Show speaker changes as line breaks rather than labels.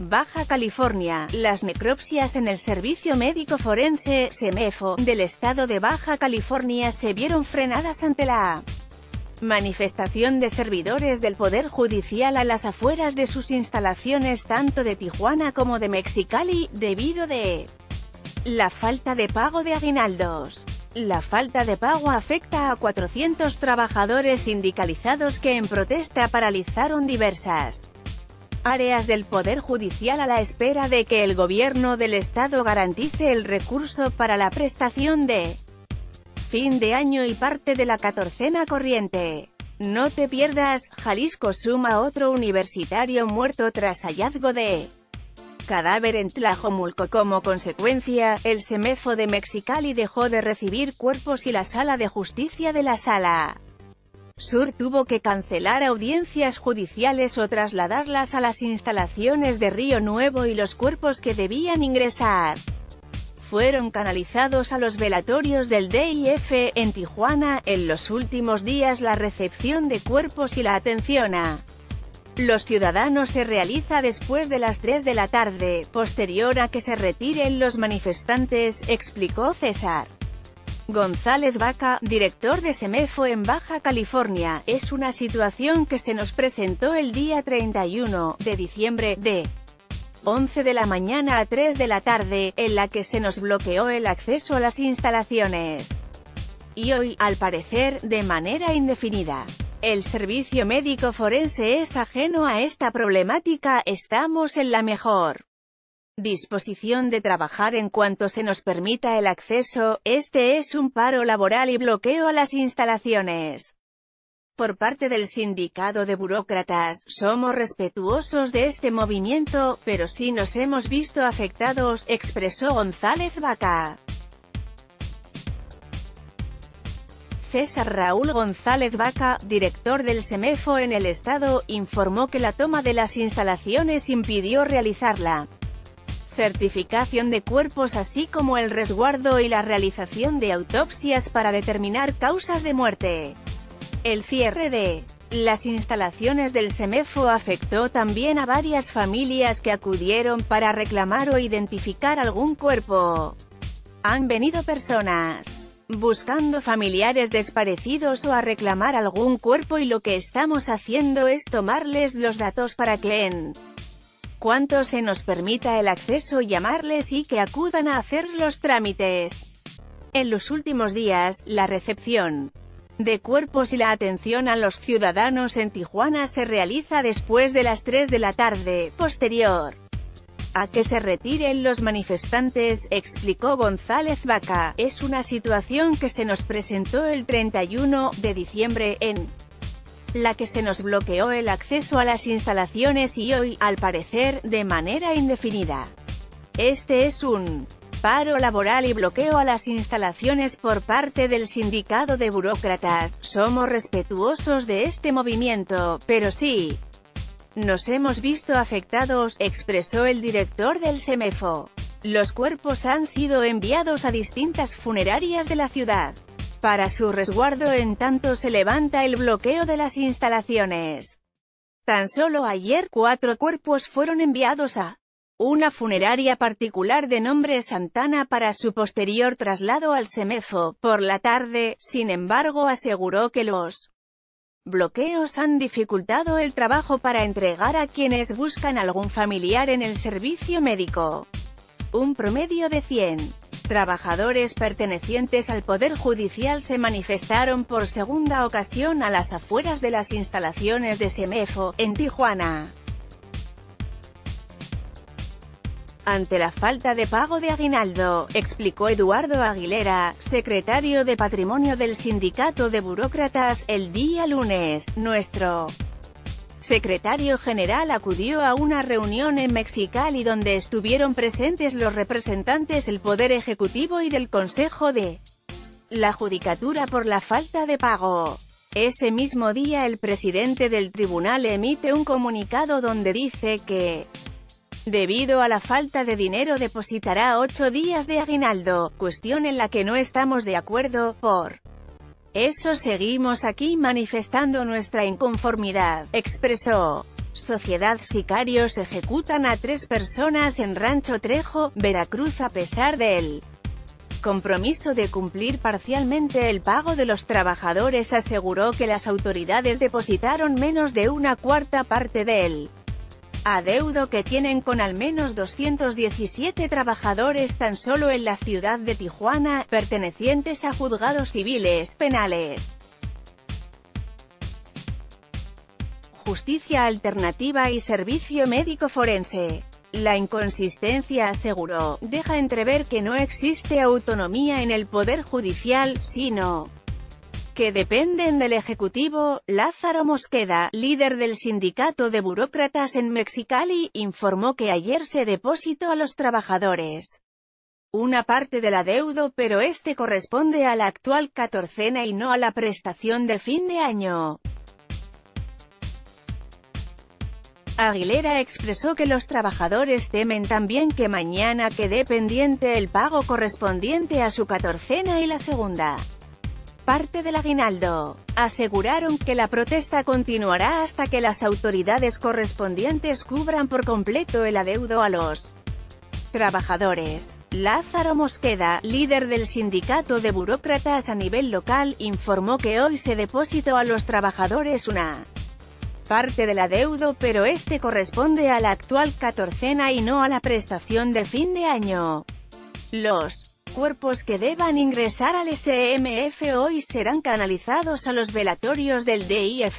Baja California, las necropsias en el Servicio Médico Forense, SEMEFO, del estado de Baja California se vieron frenadas ante la manifestación de servidores del Poder Judicial a las afueras de sus instalaciones tanto de Tijuana como de Mexicali, debido de la falta de pago de aguinaldos. La falta de pago afecta a 400 trabajadores sindicalizados que en protesta paralizaron diversas áreas del Poder Judicial a la espera de que el gobierno del Estado garantice el recurso para la prestación de fin de año y parte de la catorcena corriente. No te pierdas, Jalisco suma otro universitario muerto tras hallazgo de cadáver en Tlajomulco. Como consecuencia, el semefo de Mexicali dejó de recibir cuerpos y la sala de justicia de la sala Sur tuvo que cancelar audiencias judiciales o trasladarlas a las instalaciones de Río Nuevo y los cuerpos que debían ingresar fueron canalizados a los velatorios del DIF, en Tijuana, en los últimos días la recepción de cuerpos y la atención a los ciudadanos se realiza después de las 3 de la tarde, posterior a que se retiren los manifestantes, explicó César. González Vaca, director de SEMEFO en Baja California, es una situación que se nos presentó el día 31 de diciembre, de 11 de la mañana a 3 de la tarde, en la que se nos bloqueó el acceso a las instalaciones. Y hoy, al parecer, de manera indefinida. El servicio médico forense es ajeno a esta problemática, estamos en la mejor disposición de trabajar en cuanto se nos permita el acceso, este es un paro laboral y bloqueo a las instalaciones. Por parte del sindicato de burócratas, somos respetuosos de este movimiento, pero sí nos hemos visto afectados, expresó González Vaca. César Raúl González Vaca, director del SEMEFO en el estado, informó que la toma de las instalaciones impidió realizarla certificación de cuerpos así como el resguardo y la realización de autopsias para determinar causas de muerte. El cierre de las instalaciones del SEMEFO afectó también a varias familias que acudieron para reclamar o identificar algún cuerpo. Han venido personas buscando familiares desparecidos o a reclamar algún cuerpo y lo que estamos haciendo es tomarles los datos para que en cuanto se nos permita el acceso llamarles y que acudan a hacer los trámites. En los últimos días, la recepción de cuerpos y la atención a los ciudadanos en Tijuana se realiza después de las 3 de la tarde, posterior a que se retiren los manifestantes, explicó González Vaca, es una situación que se nos presentó el 31 de diciembre, en la que se nos bloqueó el acceso a las instalaciones y hoy, al parecer, de manera indefinida. Este es un paro laboral y bloqueo a las instalaciones por parte del sindicato de burócratas. Somos respetuosos de este movimiento, pero sí, nos hemos visto afectados, expresó el director del SEMEFO. Los cuerpos han sido enviados a distintas funerarias de la ciudad para su resguardo en tanto se levanta el bloqueo de las instalaciones. Tan solo ayer cuatro cuerpos fueron enviados a una funeraria particular de nombre Santana para su posterior traslado al Semefo. Por la tarde, sin embargo aseguró que los bloqueos han dificultado el trabajo para entregar a quienes buscan algún familiar en el servicio médico. Un promedio de 100 trabajadores pertenecientes al Poder Judicial se manifestaron por segunda ocasión a las afueras de las instalaciones de Semefo, en Tijuana. ante la falta de pago de aguinaldo, explicó Eduardo Aguilera, secretario de Patrimonio del Sindicato de Burócratas, el día lunes, nuestro secretario general acudió a una reunión en Mexicali donde estuvieron presentes los representantes del Poder Ejecutivo y del Consejo de la Judicatura por la falta de pago. Ese mismo día el presidente del tribunal emite un comunicado donde dice que debido a la falta de dinero depositará ocho días de aguinaldo, cuestión en la que no estamos de acuerdo, por eso seguimos aquí manifestando nuestra inconformidad, expresó. Sociedad Sicarios ejecutan a tres personas en Rancho Trejo, Veracruz a pesar del compromiso de cumplir parcialmente el pago de los trabajadores aseguró que las autoridades depositaron menos de una cuarta parte del adeudo que tienen con al menos 217 trabajadores tan solo en la ciudad de Tijuana, pertenecientes a juzgados civiles, penales. Justicia Alternativa y Servicio Médico Forense. La inconsistencia, aseguró, deja entrever que no existe autonomía en el Poder Judicial, sino que dependen del Ejecutivo, Lázaro Mosqueda, líder del sindicato de burócratas en Mexicali, informó que ayer se depositó a los trabajadores una parte del adeudo pero este corresponde a la actual catorcena y no a la prestación de fin de año. Aguilera expresó que los trabajadores temen también que mañana quede pendiente el pago correspondiente a su catorcena y la segunda parte del aguinaldo. Aseguraron que la protesta continuará hasta que las autoridades correspondientes cubran por completo el adeudo a los trabajadores. Lázaro Mosqueda, líder del sindicato de burócratas a nivel local, informó que hoy se depositó a los trabajadores una parte del adeudo pero este corresponde a la actual catorcena y no a la prestación de fin de año. Los cuerpos que deban ingresar al SMF hoy serán canalizados a los velatorios del DIF.